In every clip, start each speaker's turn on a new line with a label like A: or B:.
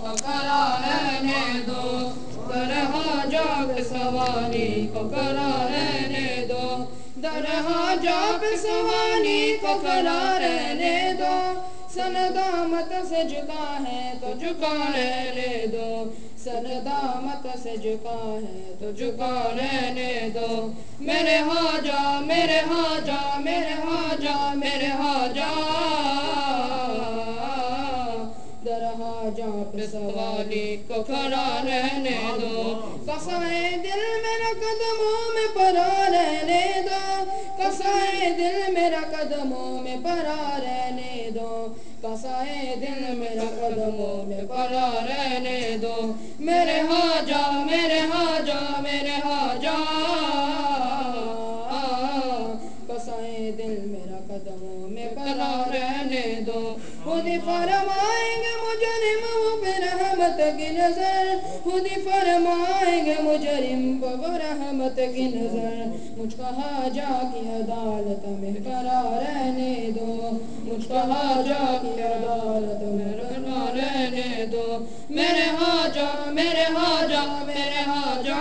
A: کو دو۔ درہا جاگ سوانی کو کرا رہنے دو۔ درہا سوانی کو کرا رہنے دو۔ سندامت سے جھکا ہے تو جھکا رہنے دو۔ سندامت سے جھکا ہے تو جھکا رہنے دو۔ میرے ہاں جا میرے ہاں جا میرے ہاں جا میرے ہاں جا سوالی کو کھڑا رہنے دو۔ کسائے دل میرا قدموں میں پرا رہنے دو۔ کسائے دل میرا قدموں میں پرا رہنے دو۔ کسائے دل میرا قدموں میں پرا رہنے دو۔ میرے ہاں جا میرے ہاں جا میرے ہاں جا کسائے دل میرا قدموں میں پرا رہنے دو۔ خود فرمائیں گے مجرم کی نظر خود فرمائیں گے مجرم وہ رحمت کی نظر۔ مجھ کو حاجہ کی عدالت میں کرا رہنے دو۔ مجھ کو حاجہ کی عدالت میں کرا رہنے دو۔ میرے حاجہ میرے حاجہ میرے حاجہ۔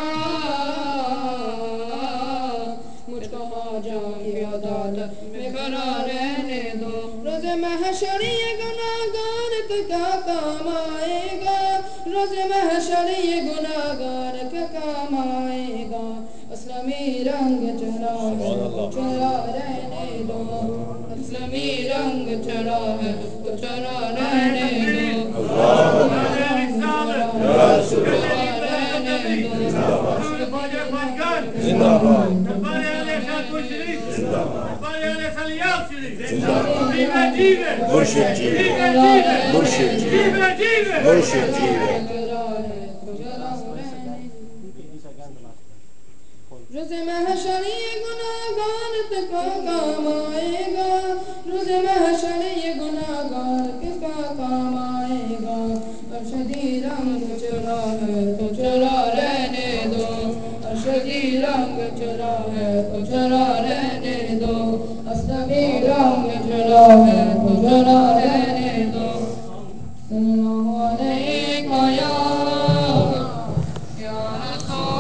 A: مجھ کو حاجہ کی عدالت میں کرا رہنے دو۔ روز محشر یہ گناہگار کا کام آئے گا؟ روز محشر یہ گناہگار کا کام آئے گا اسلامی رنگ چڑھا ہے چڑھا رہنے دو اسلامی رنگ چڑھا ہے تو چڑھا رہنے دو
B: زندہ باد مرشد جی مرشد جی
A: روز محشر یہ گناہگار تک کام آئے گا۔ روز محشر یہ گناہگار کس کا کام آئے گا۔ ارشدی رنگ چلا ہے تو چلا رہنے دو۔ ارشدی رنگ چلا ہے تو چلا رہنے دو۔ اسلمی رنگ چلا ہے تو چلا رہنے دو۔ صلی اللہ علیہ یا رسول